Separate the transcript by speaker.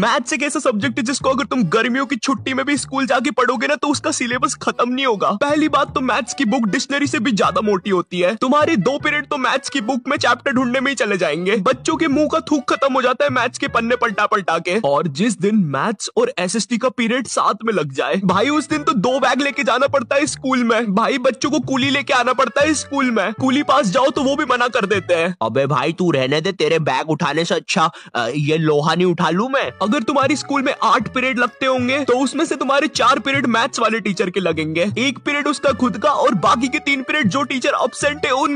Speaker 1: Maths एक ऐसा subject है जिसको अगर तुम गर्मियों की छुट्टी में भी स्कूल जाके पढ़ोगे ना तो उसका सिलेबस खत्म नहीं होगा। पहली बात तो मैथ्स की बुक डिक्शनरी से भी ज़्यादा मोटी होती है। तुम्हारी दो पीरियड तो मैथ्स की बुक में चैप्टर ढूँढने में ही चले जाएँगे। बच्चों के मुँह का थूक खत्म हो जाता है मैथ्स के पन्ने पलटा पलटा के। और जिस दिन मैथ्स और एसएसटी का पीरियड साथ में लग जाए, भाई उस दिन तो दो बैग लेके जाना पड़ता है स्कूल में। भाई बच्चों को कूली लेके आना पड़ता है स्कूल में। कूली पास जाओ तो वो भी मना कर देते हैं।
Speaker 2: अबे भाई, तू रहने दे, तेरे बैग उठाने से अच्छा ये लोहा नहीं उठा लू मैं?
Speaker 1: अगर तुम्हारी स्कूल में आठ पीरियड लगते होंगे तो उसमें से तुम्हारे चार पीरियड मैथ्स वाले टीचर के लगेंगे। एक पीरियड उसका खुद का और बाकी के तीन पीरियड जो टीचर अपसेंट है, उन